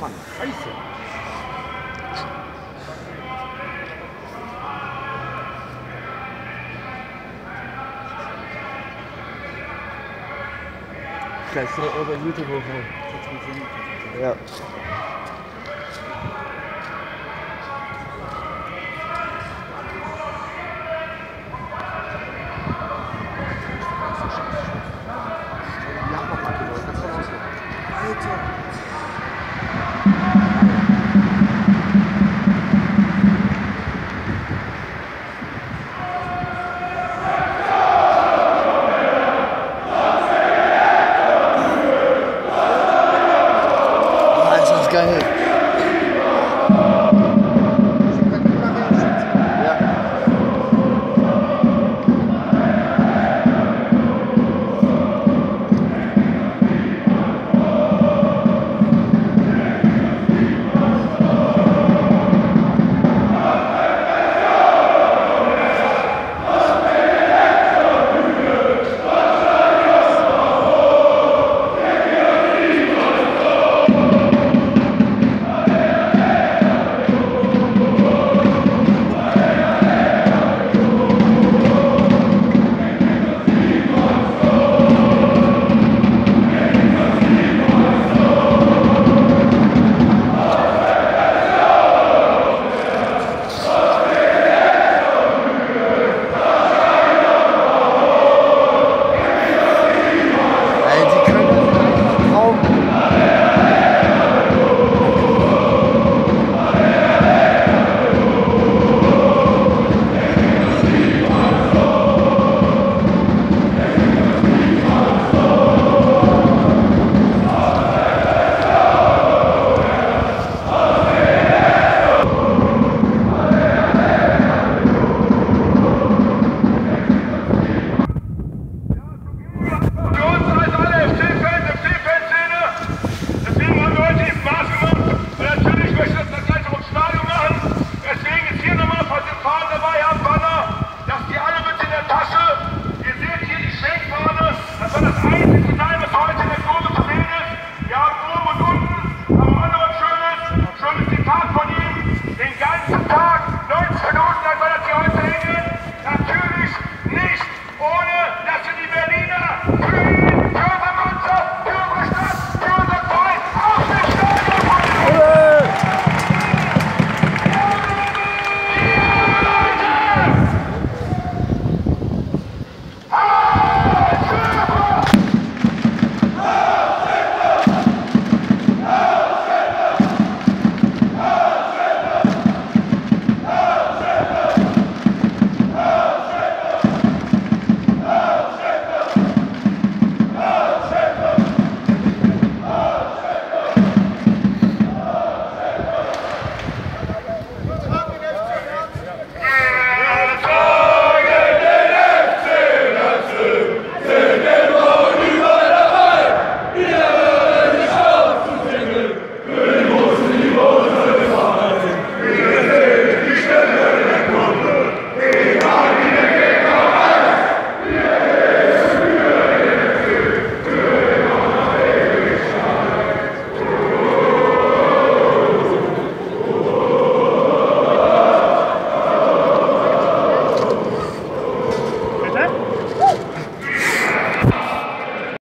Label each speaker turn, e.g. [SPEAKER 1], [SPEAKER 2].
[SPEAKER 1] Mann. Scheiße.
[SPEAKER 2] Kannst du auch bei YouTube. Ja.
[SPEAKER 1] Ja,
[SPEAKER 2] Das geil.